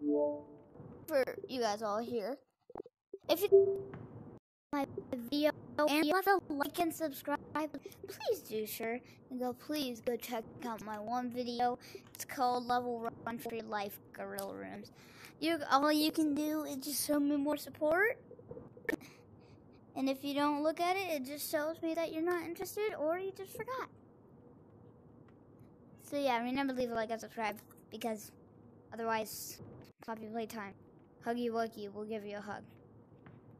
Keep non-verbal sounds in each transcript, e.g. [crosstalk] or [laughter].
for you guys all here. If you like my video and you have to like and subscribe, please do sure. And go please go check out my one video. It's called Level Run for Your Life Gorilla Rooms. You all you can do is just show me more support. And if you don't look at it, it just shows me that you're not interested or you just forgot. So yeah, remember to leave a like and subscribe because otherwise, Poppy Playtime. Huggy Wuggy will give you a hug.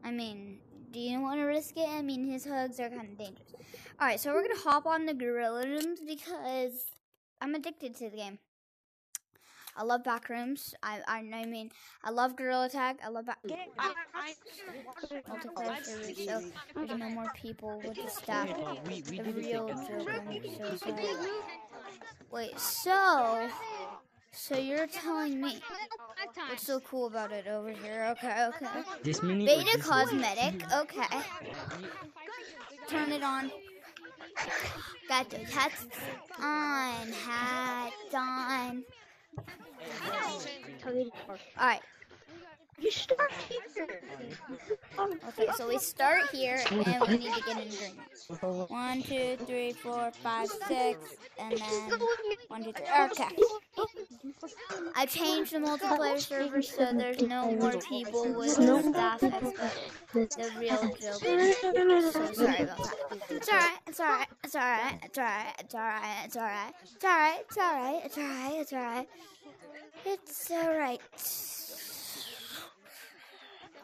I mean, do you want to risk it? I mean, his hugs are kind of dangerous. Alright, so we're going to hop on the Gorilla Rooms because I'm addicted to the game. I love back rooms. I, I, I mean, I love Gorilla Tag. I love back. I, I, Multiplayer servers, so there's no more people with the staff. The real joke. I'm so. Wait, so. So you're telling me what's so cool about it over here? Okay, okay. This mini Beta cosmetic. Okay. Turn it on. Got the hats on. Hat on. Alright. You start here. Okay, so we start here and we need to get in green. One, two, three, four, five, six, and then one, two, three. Okay. I changed the multiplayer server so there's no more people with the staff as the real joke. So sorry about that. It's alright, it's alright, it's alright, it's alright, it's alright, it's alright, it's alright, it's alright, it's alright, it's alright. It's alright.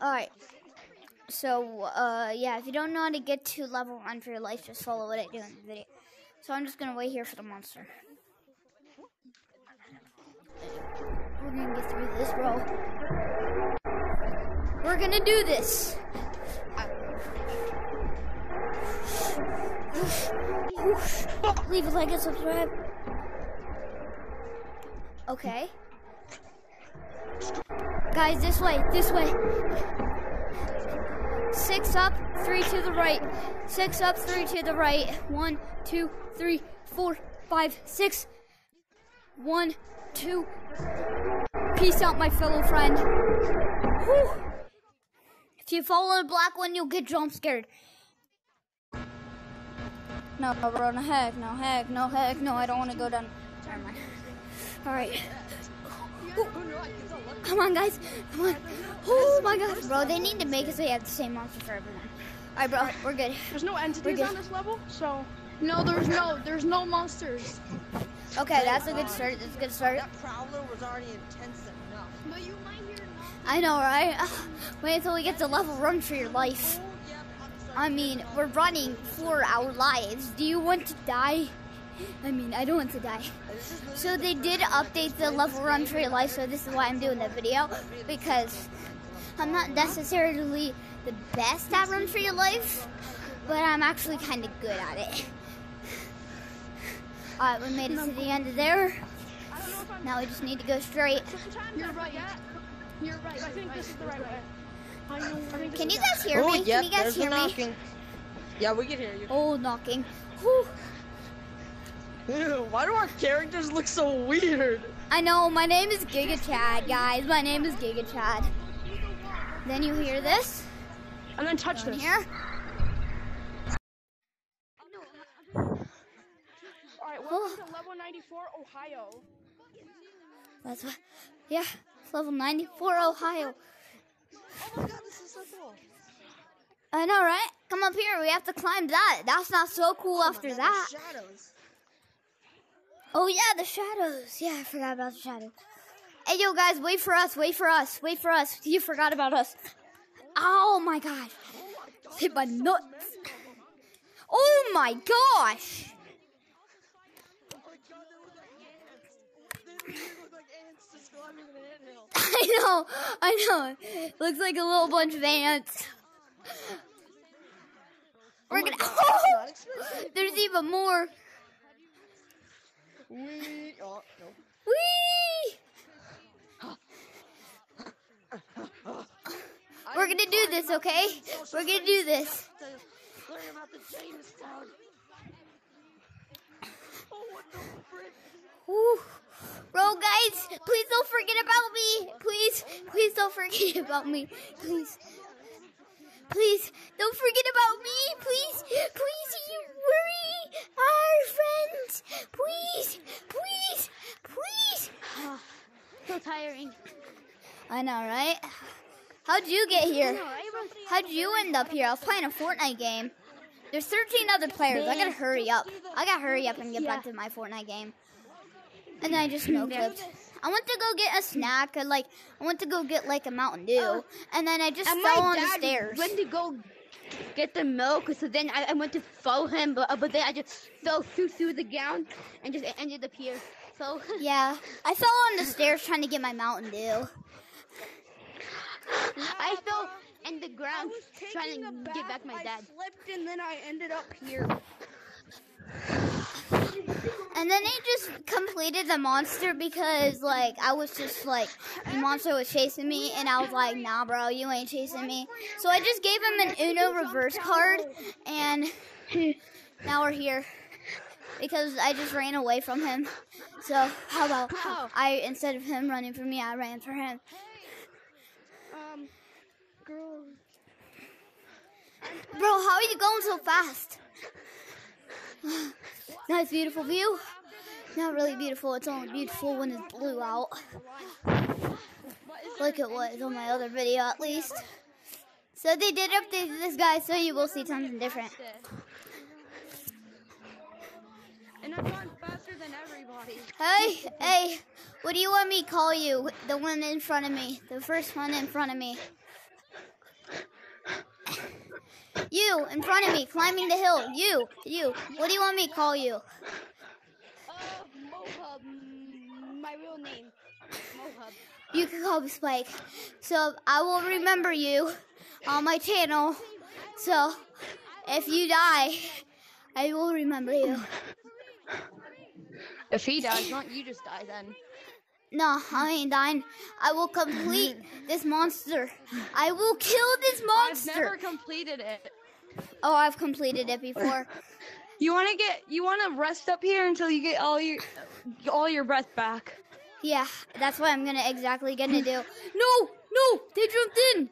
Alright. So, uh, yeah, if you don't know how to get to level 1 for your life, just follow what I do in the video. So I'm just gonna wait here for the monster. We're gonna get through this, bro. We're gonna do this. Leave a like and subscribe. Okay. Guys, this way, this way. Six up, three to the right. Six up, three to the right. One, two, three, four, five, six. One, two. Peace out, my fellow friend. Whew. If you follow the black one, you'll get jump scared. No, bro, no heck, no heck, no heck, no, I don't want to go down. Never mind. Alright. Come on, guys. Come on. Oh my gosh. Bro, they need to make it so you have the same monster for everyone. Alright, bro, we're good. There's no entities on this level, so No, there's no, there's no monsters. Okay, that's a good start. That's a good start. That prowler was already intense enough. But you might hear I know, right? [sighs] Wait until we get to level run for your life. Oh, yep, I'm starting I mean, we're running for our lives. Do you want to die? I mean, I don't want to die. So they did update the level run for your life, so this is why I'm doing the video. Because I'm not necessarily the best at run for your life, but I'm actually kind of good at it. [laughs] Alright, we made it to the end of there. Now we just need to go straight. You're right. You're right. I think this is the right way. I know. I Can you guys hear oh, me? yep, Can you guys there's hear the me? knocking. Yeah, we can hear you. Oh, knocking. Whew. Ew, [laughs] why do our characters look so weird? I know, my name is Giga Chad, guys. My name is Giga Chad. Then you hear this? And then touch Down this. here? All right, oh. welcome to level 94, Ohio. That's what. Yeah, it's level 94 Ohio. Oh my god, this is so cool. I know, right? Come up here. We have to climb that. That's not so cool Oh after God, that. Shadows. Oh, yeah, the shadows. Yeah, I forgot about the shadows. Hey, yo, guys, wait for us. Wait for us. Wait for us. You forgot about us. Oh, my gosh. Hit my nuts. Oh, my gosh. [laughs] I know, I know. Looks like a little bunch of ants. We're gonna. Not [laughs] expensive. There's even more. Wee. Oh, no. Whee! We're gonna do this, okay? We're gonna do this. Learn. Bro, guys, please don't forget about me. Please. please don't forget about me, please. Please, don't forget about me, please. Please, Please, please, please. So tiring. I know, right? How'd you get here? How'd you end up here? I was playing a Fortnite game. There's 13 other players. I gotta hurry up. I gotta hurry up and get back to my Fortnite game. And then I just no clipped. I went to go get a snack. Like I went to go get like a Mountain Dew, and then I just fell on the stairs. went to go get the milk, so then I, I went to follow him, but uh, but then I just fell through through the ground and just ended up here. So [laughs] Yeah, I fell on the stairs trying to get my Mountain Dew. [sighs] I fell in the ground trying to bath, get back my I dad. slipped and then I ended up here. And then they just completed the monster because like I was just like the monster was chasing me and I was like, nah bro, you ain't chasing me. So I just gave him an Uno reverse card and now we're here. Because I just ran away from him. So how about I instead of him running for me, I ran for him. Um, girl. Bro, how are you going so fast? [sighs] [sighs] [sighs] nice beautiful view. Not really beautiful, it's only beautiful when it's blue out. Like it was on my other video at least. So they did update this guy so you will see something different. And I've gone faster than everybody. Hey, hey, what do you want me to call you? The one in front of me. The first one in front of me. You, in front of me, climbing the hill. You, you. What do you want me to call you? Uh, Mohub, mm, my real name, Mohub. You can call me Spike. So I will remember you on my channel. So if you die, I will remember you. If he dies, not you just die then. No, I ain't dying. I will complete [laughs] this monster. I will kill this monster. I've never completed it. Oh, I've completed it before. [laughs] You want to get, you want to rest up here until you get all your, all your breath back. Yeah, that's what I'm gonna exactly gonna do. [laughs] No, no, they jumped in.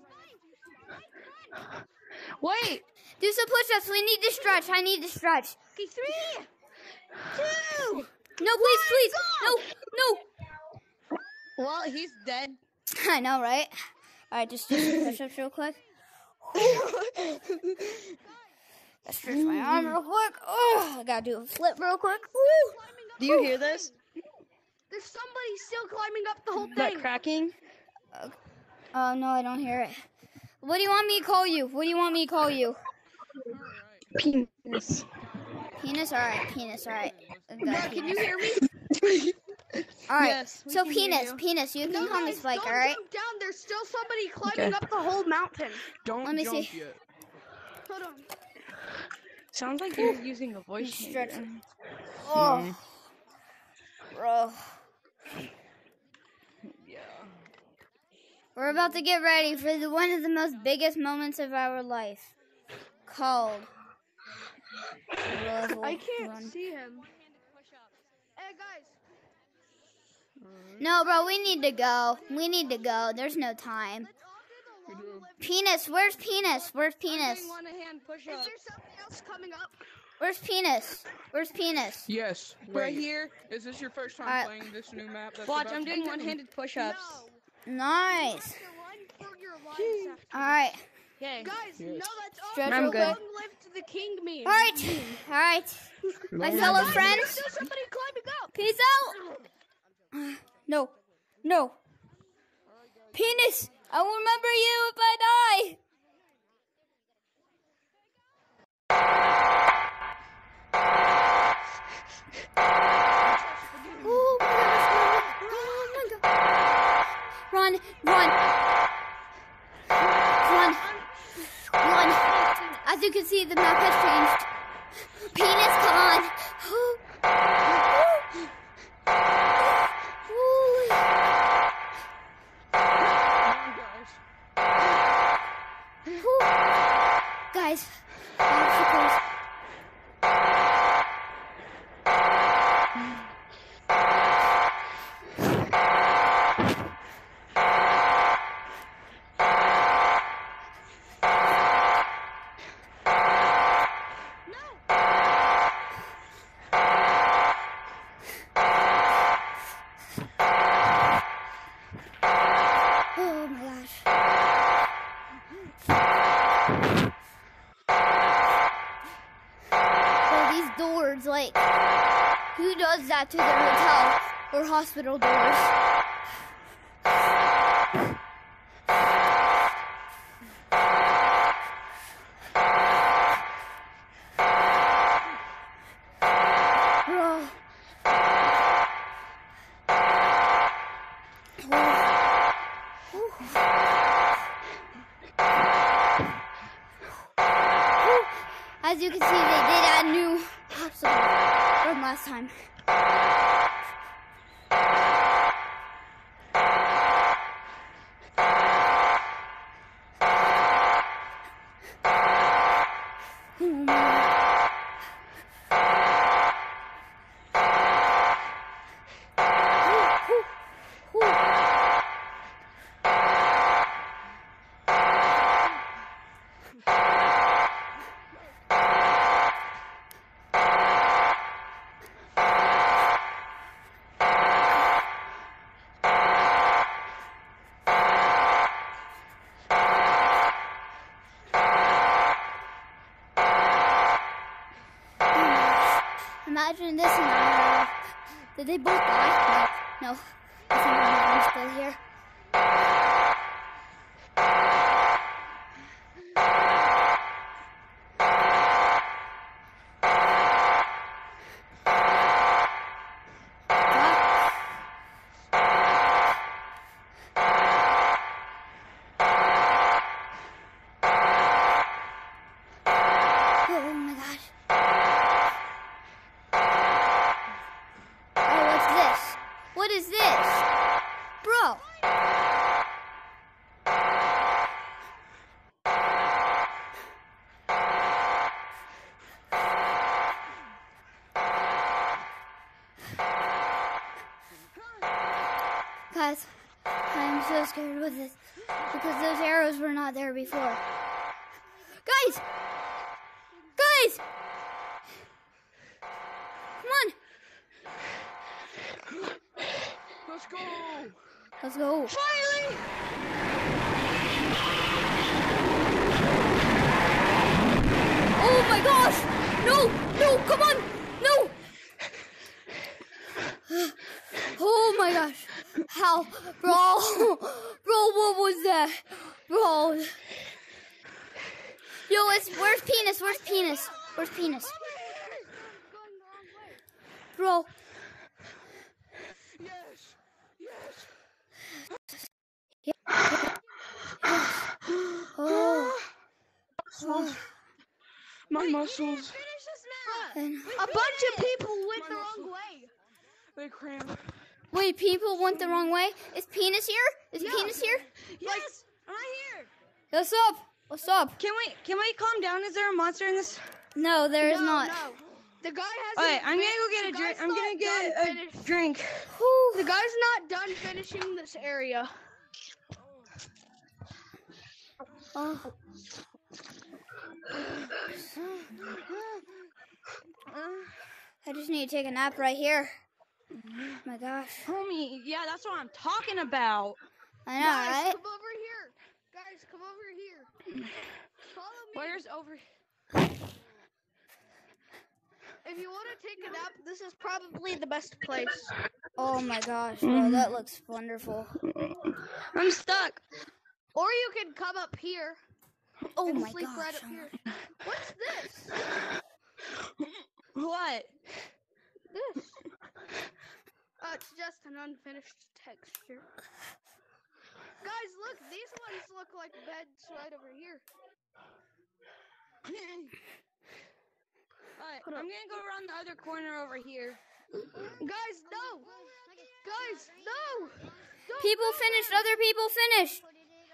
Wait, Do some push-ups. We need to stretch. I need to stretch. Okay, three, two. No, please, please. No, no. Well, he's dead. [laughs] I know, right? All right, just do some [laughs] push-ups real quick. Let's stretch my arm real quick. Oh, I gotta do a flip real quick. Woo. Do you hear this? There's somebody still climbing up the whole thing. That thing. cracking? Oh no, I don't hear it. What do you want me to call you? What do you want me to call you? Penis. Penis. All right, penis. All right. Okay, Can you hear me? [laughs] All right. Yes, so penis, you. penis. You can No, call me guys, Spike. don't All right. jump down. There's still somebody climbing Okay. up the whole mountain. Don't Let me jump see. yet. Hold on. Sounds like you're using a voice Stretch. changer. Oh, bro. Yeah. We're about to get ready for the, one of the most biggest moments of our life, called. I can't Run. see him. Hey guys, No, bro, we need to go. We need to go. There's no time. Penis, where's penis? Where's penis? Doing one hand push is there something else coming up? Where's penis? Where's penis? Yes. Right Wait. here. Is this your first time Alright. playing this new map? That's Watch, I'm doing one handed push ups. No. Nice. You have to run for your lives after. All right. Okay. Guys, Yes. no, that's all. Stretch I'm real good. Long live the king meme. All right. All right. My fellow friends. There's somebody climbing up. Peace out. No. No. Penis. I will remember you if I die. Oh my. Oh my god. Run, run. Run. Run. As you can see, the map has changed. Penis, come on. That to the hotel or hospital doors. Oh Imagine this scenario. Did they both die? No. No. I think them's still here. Let's go. Let's go. Finally! Oh my gosh! No! No! Come on! No! Oh my gosh! How? Bro! Bro, what was that? Bro! Yo, it's, where's penis? Where's penis? Where's penis? Bro, Yes. Yes. oh, Muscles. My muscles. and A bunch of people went the wrong way. They cramp. wait, people went the wrong way. Is penis here? Is penis here? Yes! I'm right here! What's up? What's up? Can we can we calm down? Is there a monster in this? No, there is no, not. no. The guy has. Alright, I'm gonna go get a drink. I'm gonna get a drink. Whew. The guy's not done finishing this area. Oh. I just need to take a nap right here. Oh my gosh. Homie, yeah, that's what I'm talking about. I know, Guys, right? come over here. Guys, come over here. Follow me. Where's over? If you want to take a nap, this is probably the best place. Oh my gosh, bro, that looks wonderful. I'm stuck. Or you can come up here Oh my sleep gosh. right up here. What's this? [laughs] What? This. Uh, it's just an unfinished texture. Guys, look, these ones look like beds right over here. Alright, I'm gonna go around the other corner over here. Guys, no! Guys, no! Don't People go finished, there. other people finished.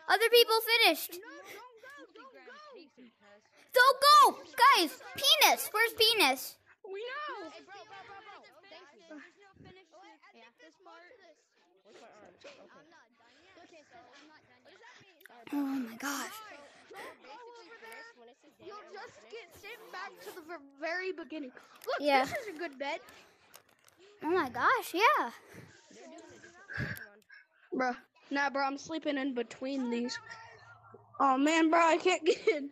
Other people finished. No, don't go! Don't go! Guys, penis! Where's penis? We know. Oh my gosh. You'll just get sent back to the very beginning. Look, Yeah. this is a good bed. Oh my gosh, yeah. [sighs] Bruh. Nah, bro, I'm sleeping in between these. Oh man, bro, I can't get in.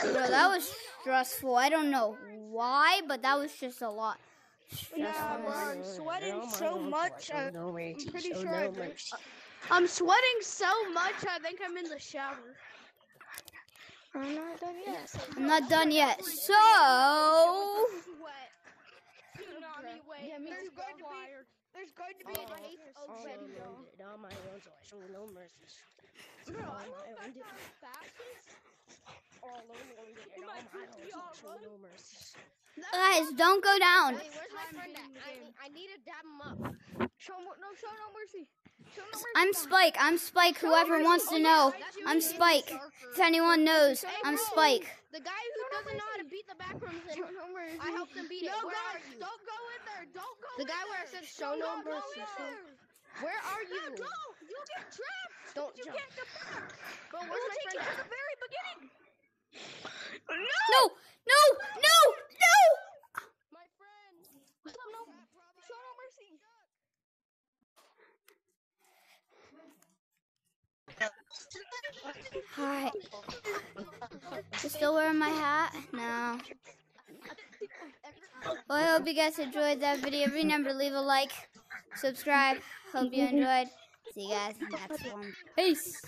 Bro, [coughs] that was stressful. I don't know why, but that was just a lot. Yeah, Stressful. bro, I'm sweating so much. Uh, I, no mercy. I'm pretty sure I did. Uh, I'm sweating so much. I think I'm in the shower. I'm not done yet. I'm not done yet. So, Sweat. Tsunami wave. Yeah, me there's going to be oh, there's going to be an eighth All already. alone on my own, so I show no mercy. Bro, I oh my love own that did fastest. all alone did it on my own, so I show no mercy. guys, don't go down. Hey, where's my friend at? I, I need to dab him up. Show no, show no mercy. Show no mercy. I'm Spike. I'm Spike. Whoever wants to know, I'm Spike. If anyone knows, I'm Spike. The guy who doesn't know how to beat the back rooms, and no mercy. I helped him beat it. No, Where are guys, you? don't go in there. Don't go. The in guy there. where I said show no mercy. in show- there. Where are you? No, go. You'll get trapped. Don't you jump. can't get back. Bro, It where's will my take you friend to at? the very beginning. No, no, no, no. My friend. Show no, show no mercy. Hi. You still wearing my hat? No. Well, I hope you guys enjoyed that video. Remember, leave a like, subscribe. Hope you enjoyed. See you guys next one. Peace.